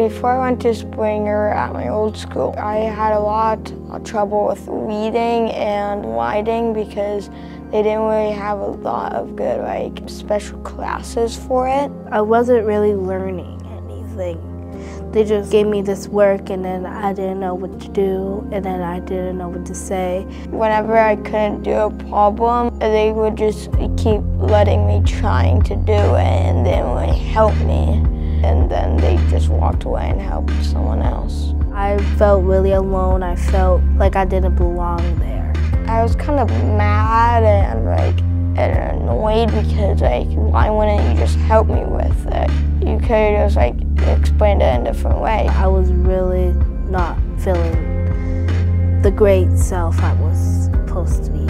Before I went to Springer at my old school, I had a lot of trouble with reading and writing because they didn't really have a lot of good like special classes for it. I wasn't really learning anything. They just gave me this work and then I didn't know what to do and then I didn't know what to say. Whenever I couldn't do a problem, they would just keep letting me trying to do it and they would help me. And then they just walked away and helped someone else. I felt really alone. I felt like I didn't belong there. I was kind of mad and like and annoyed because like why wouldn't you just help me with it? You could have just like explained it in a different way. I was really not feeling the great self I was supposed to be.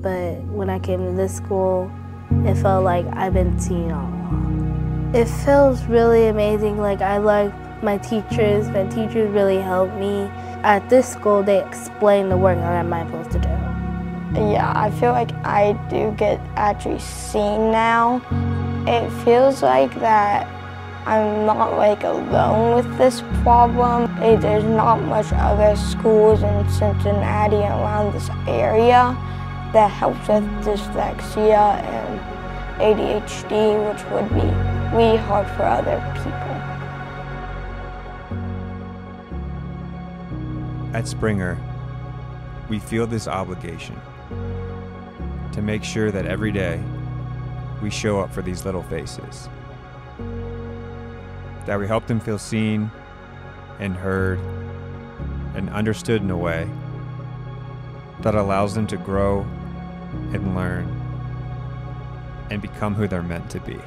But when I came to this school, it felt like I've been seen all along. It feels really amazing. Like I like my teachers. My teachers really helped me. At this school, they explain the work that I'm supposed to do. Yeah, I feel like I do get actually seen now. It feels like that I'm not like alone with this problem. There's not much other schools in Cincinnati around this area that helps with dyslexia and ADHD, which would be really hard for other people. At Springer, we feel this obligation to make sure that every day we show up for these little faces. That we help them feel seen and heard and understood in a way that allows them to grow and learn and become who they're meant to be.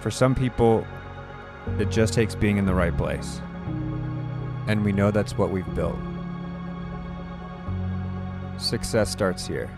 For some people, it just takes being in the right place. And we know that's what we've built. Success starts here.